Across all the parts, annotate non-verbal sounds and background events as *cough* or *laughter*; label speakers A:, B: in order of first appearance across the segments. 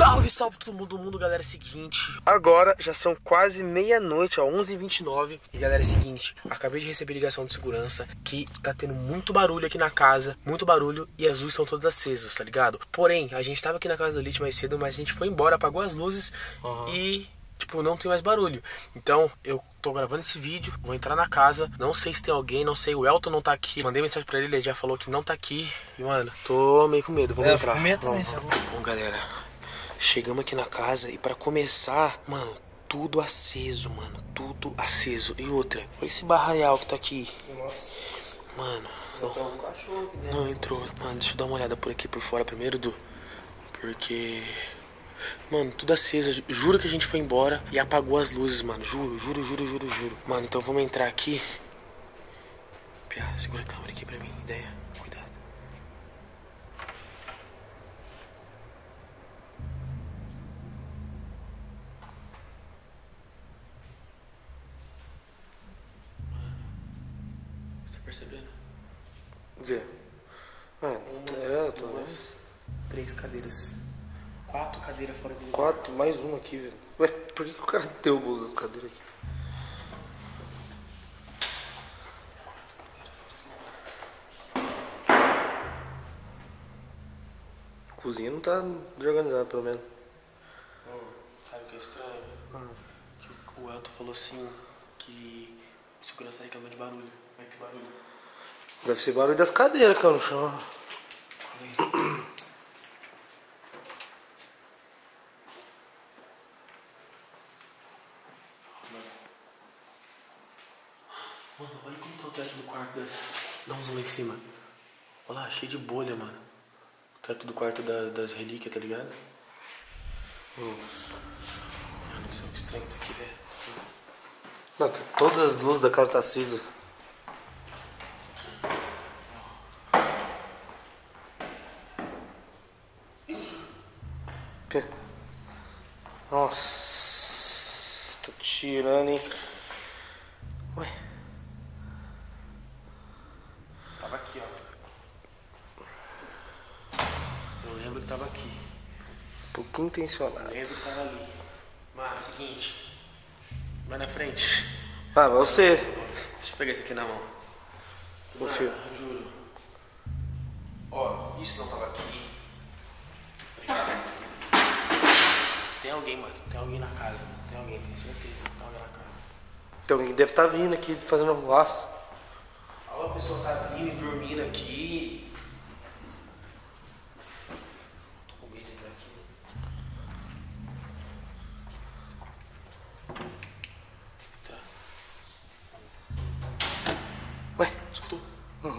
A: Salve, salve todo mundo do mundo, galera. É o seguinte, agora já são quase meia-noite, ó, 11h29. E galera, é o seguinte, acabei de receber ligação de segurança que tá tendo muito barulho aqui na casa, muito barulho e as luzes são todas acesas, tá ligado? Porém, a gente tava aqui na casa do Elite mais cedo, mas a gente foi embora, apagou as luzes e tipo, não tem mais barulho. Então, eu tô gravando esse vídeo, vou entrar na casa, não sei se tem alguém, não sei, o Elton não tá aqui. Mandei mensagem pra ele, ele já falou que não tá aqui. E, mano, tô meio com medo, vamos
B: É,
A: entrar.
B: com medo também,
A: Vamos. Bom, galera, chegamos aqui na casa e pra começar, mano, tudo aceso, mano, tudo aceso. E outra, olha esse barraial que tá aqui. Mano, não,
B: um cachorro
A: não entrou. Mano, deixa eu dar uma olhada por aqui por fora primeiro, Du. Porque. Mano, tudo aceso. Ju- Juro que a gente foi embora e apagou as luzes, mano. Juro, juro, juro, juro, juro. Mano, então vamos entrar aqui. Pia, segura a câmera aqui pra mim. Ideia. Cuidado. Você tá percebendo?
B: Vê. Mano, é, eu tô vendo.
A: Duas, três cadeiras. Quatro cadeiras fora do lugar.
B: Quatro, mais uma aqui, velho. Ué, por que, que o cara deu o bolso das cadeiras aqui? A cozinha não tá desorganizada, pelo menos.
A: Sabe o que é estranho? Que o- Elton falou assim que o segurança reclamando de barulho. Mas que barulho?
B: Deve ser barulho das cadeiras que é no chão.
A: Mano, olha como tá o teto do quarto das. Dá um zoom lá em cima. Olha lá, cheio de bolha, mano. O teto do quarto da- das relíquias, tá ligado?
B: Nossa.
A: Mano, isso é estranho que tá aqui, velho.
B: Tá- todas as luzes da casa tá acesa. Pê. Nossa, tá tirando, hein? Ué,
A: Tava aqui, ó. Eu lembro que tava aqui.
B: pouquinho intencionado.
A: Que tava ali. Mas, seguinte. Vai na frente.
B: Ah, você.
A: Deixa eu pegar esse aqui na mão.
B: Confio.
A: Mano, juro. Ó, isso não tava aqui. Obrigado. Tem alguém, mano. Tem alguém na casa. Tem alguém, tenho certeza. Tem alguém na casa.
B: Tem alguém que deve estar vindo aqui fazendo arruaço.
A: Ó, a pessoa tá vindo e dormindo aqui.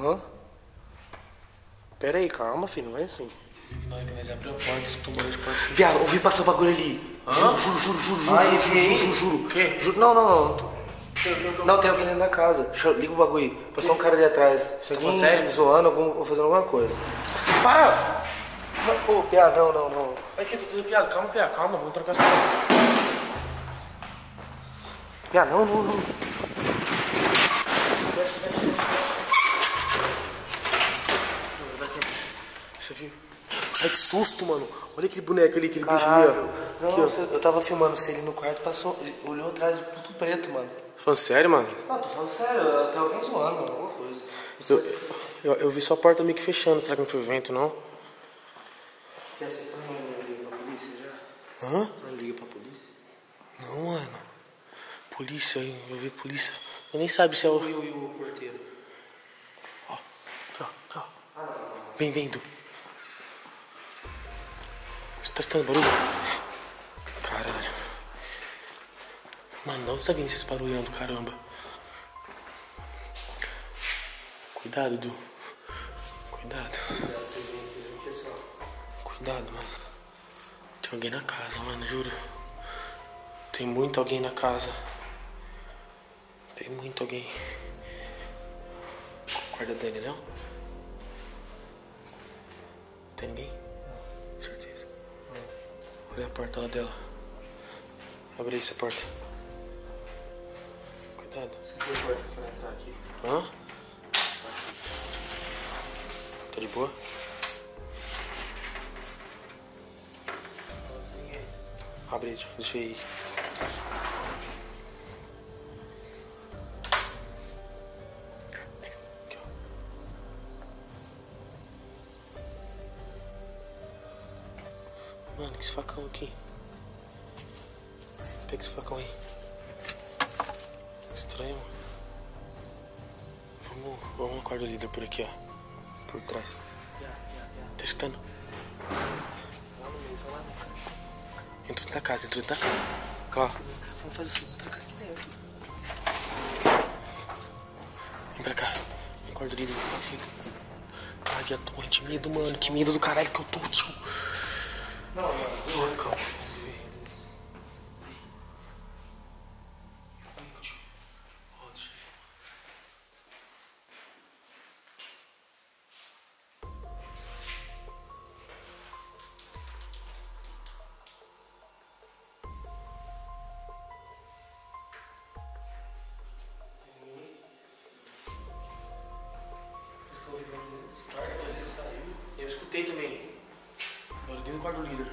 B: Aham. Pera aí, calma, filho, não é assim.
A: Você viu que na hora que nós abrimos a porta, escutou um barulho de porta fechada.
B: Piada, ouvi passar o bagulho ali.
A: Hã?
B: Juro, juro, juro, juro, juro,
A: Ai,
B: juro, juro, juro, juro.
A: Quê?
B: Juro, não, não, não. Não, tem alguém dentro da casa. Eu- liga o bagulho aí. Passou um cara ali atrás.
A: Você tá sério?
B: zoando algum, ou fazendo alguma coisa. Para! Ô, Pia, não, não, não.
A: Aqui, tô fazendo piada. Calma, piada, calma. Vamos trocar essa porta.
B: Pia, não, não, não.
A: Você viu? Ai, que susto, mano. Olha aquele boneco ali, aquele bicho
B: Caralho.
A: ali, ó.
B: Não,
A: Aqui, ó.
B: eu tava filmando se ele no quarto, passou, ele olhou atrás de tudo preto, mano.
A: Falando sério, mano?
B: Não, tô falando sério, tem alguém zoando, mano, alguma coisa.
A: Eu, eu, eu vi sua porta meio que fechando. Será que não foi o vento, não?
B: Quer ser não liga pra polícia já?
A: Hã?
B: Não liga pra polícia?
A: Não, mano. Polícia, eu eu vi polícia. Eu nem sabe se é o.
B: E o, e o porteiro?
A: Ó, aqui, ó, aqui, ó. Vem, vem, Du. Você tá escutando barulho? Caralho. Mano, onde tá vindo esses barulhão do caramba? Cuidado, Du. Cuidado. Cuidado, mano. Tem alguém na casa, mano, juro. Tem muito alguém na casa. Tem muito alguém. Guarda Dani, não? Tem ninguém? Olha a porta lá dela. Abre aí essa porta. Cuidado. Hã? Tá de boa? Abre, deixa eu ir. Vamos, vamos no quarto líder por aqui, ó. Por trás. Tá escutando? Entrou dentro da casa, entrou dentro da casa. Ó,
B: Vamos fazer assim, trancar aqui dentro.
A: vem pra cá. Vem quarto líder. Ai, que torre de medo, mano. Que medo do caralho que eu tô, tio.
B: Não, mano.
A: Calma. Escutei também. Barulho dentro do quarto do líder.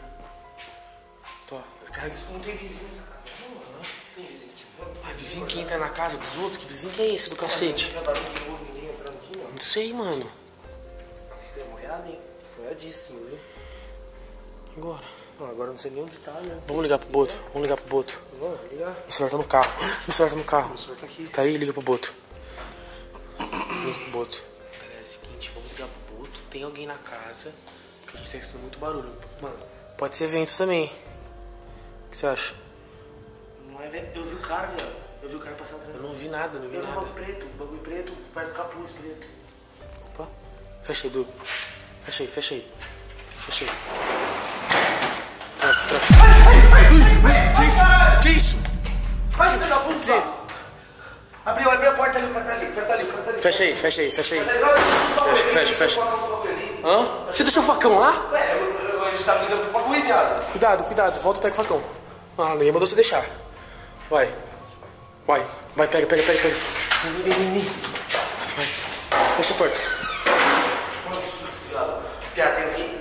A: Tô, carrega isso.
B: Não tem vizinho nessa casa. Não, não. Tem vizinho aqui.
A: Ah, vizinho que entra na casa dos outros? Que vizinho que é esse do cacete? Não sei, mano.
B: Tem molhado, hein? Molhadíssimo, viu?
A: Agora.
B: Não, agora eu não sei nem onde tá, né?
A: Vamos ligar pro Boto. Vamos ligar pro Boto.
B: Vamos ligar.
A: O celular tá no carro. *gasps* O celular tá no carro.
B: O senhor tá aqui.
A: Tá aí, liga pro Boto. Liga pro Boto. Tem alguém na casa. Porque a gente tá escutando muito barulho. Mano, pode ser vento também. O que você acha?
B: Não é velho. Eu vi o cara, viado. Eu vi o cara passando atrás.
A: Eu não vi nada, não vi
B: Eu vi um
A: nada.
B: bagulho preto, um bagulho preto, perto do capuz preto.
A: Opa. Fecha aí, Du. Fecha aí, fecha aí. Fecha aí. Tranca, tranca. Fecha aí, fecha aí, fecha.
B: Fecha,
A: fecha.
B: Ué,
A: Hã? Você deixou o facão lá?
B: eu- a gente tá brigando pro bagulho, viado.
A: Cuidado, cuidado. Volta e pega o facão. Ah, ninguém mandou você deixar. Vai. Vai. Vai, pega, pega, pega, pega. Vem, vem, vem, vem. Vai. Fecha a porta.
B: Piada, tem aqui.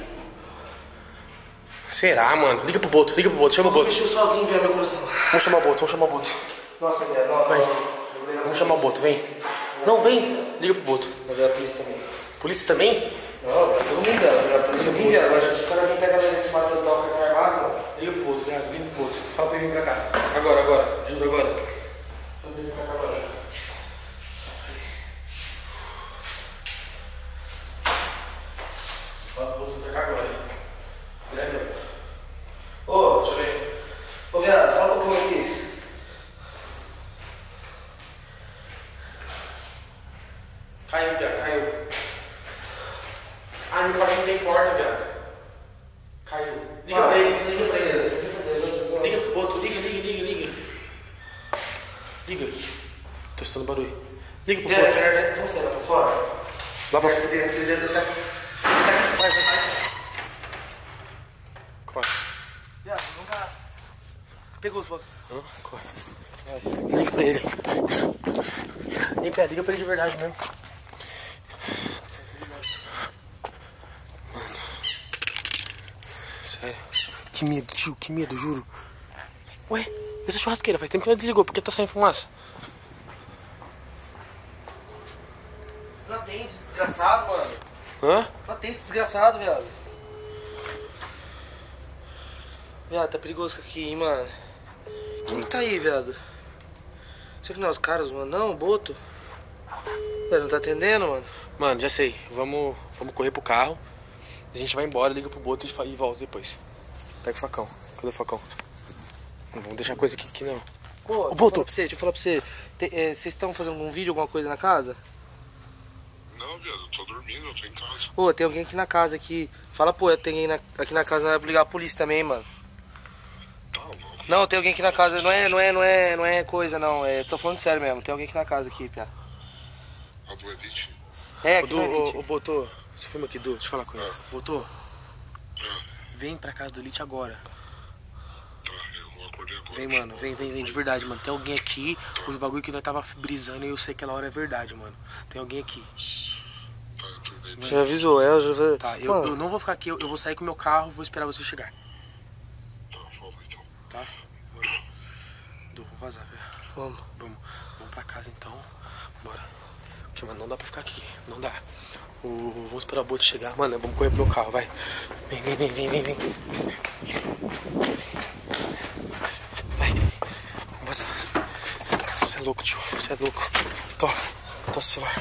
A: Será, mano? Liga pro Boto, liga pro Boto, chama o Boto.
B: Mexeu sozinho, viado, meu coração.
A: Vamos chamar o Boto, vamos chamar o Boto.
B: Nossa,
A: Vai.
B: não.
A: Vamos chamar o Boto, vem. Não, vem. Liga pro Boto.
B: Vai ver a polícia também.
A: Polícia também?
B: Não, vai todo mundo dela, vai ver a polícia vir, viado. Agora, se o cara vir pegar a gente matar o tal cara armado, mano.
A: Liga pro Boto, viado, liga pro Boto. Fala pra ele vir pra cá. Agora, agora. Juro agora. Fala pra ele vir pra cá agora. Fala pro Boto vir pra cá agora. Grande.
B: Ô, deixa eu ver. Ô, viado, fala um pouco aqui.
A: Caiu, viado, caiu. Ah, meu quarto não tem porta, viado. Caiu. Liga pra ele, liga pra ele. Liga pro Boto, liga, liga, liga, liga. Liga. Tô escutando barulho. Liga pro Boto.
B: viado, vamos sair lá pra fora?
A: Lá pra
B: Vai,
A: fora.
B: tá... Vai, vai, vai.
A: Corre.
B: Viado, nunca... Pegou os blocos.
A: Hã? Corre. Liga pra ele. Pé, liga pra ele de verdade mesmo. Mano. Sério. Que medo, tio, que medo, juro. Ué, essa churrasqueira faz tempo que não desligou, porque tá saindo fumaça.
B: Não atende, desgraçado, mano.
A: Hã?
B: Atende, desgraçado, viado. Viado, tá perigoso aqui, hein, mano. Quem que tá aí, viado? Será que não é os caras, mano? Não, o Boto? Velho, não tá atendendo, mano?
A: Mano, já sei. Vamos, vamos correr pro carro. A gente vai embora, liga pro boto e volta depois. Pega o facão. Cadê o facão? Não vamos deixar coisa aqui, aqui não.
B: Pô,
A: Ô,
B: deixa eu
A: Boto.
B: falar pra você, deixa eu falar pra você. É, Vocês estão fazendo algum vídeo, alguma coisa na casa?
C: Não, viado, eu tô dormindo, eu tô em casa.
B: Ô, tem alguém aqui na casa aqui. Fala, pô, tem alguém na- aqui na casa, não é pra ligar a polícia também, mano.
C: Não, não.
B: Não, tem alguém aqui na casa, não é, não é, não é, não é coisa não, é, tô falando sério mesmo, tem alguém aqui na casa aqui, Pia.
C: A do Edith.
B: É, aqui
A: Du,
B: no
A: ô,
B: Elite.
A: ô, Boto, você filma aqui, Du, deixa eu falar com ele. Boto,
C: Ah,
A: vem pra casa do Elite agora.
C: tá, eu agora.
A: Vem, mano, vem, vem, vem, de verdade, mano. Tem alguém aqui, os bagulho que nós tava brisando e eu sei que aquela hora é verdade, mano. Tem alguém aqui.
C: Tá, deitado.
B: Já avisou, é, já vai...
A: Tá, eu, eu não vou ficar aqui, eu, eu vou sair com o meu carro, vou esperar você chegar.
C: Tá, fala então.
A: Tá, tá? Bora. Du, vamos vazar, velho.
B: Vamos.
A: Vamos, vamos pra casa então. Bora. Porque, mano, não dá pra ficar aqui. Não dá. O, vamos esperar o bote chegar. Mano, vamos correr pro meu carro, vai. Vem, vem, vem, vem, vem, vem. Vai. Vamos vazar. Você é louco, tio. Você é louco. Tô. Tô celular.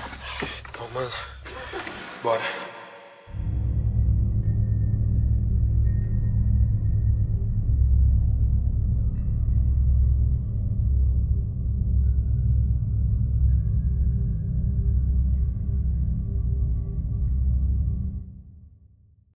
A: Então, mano. Bora.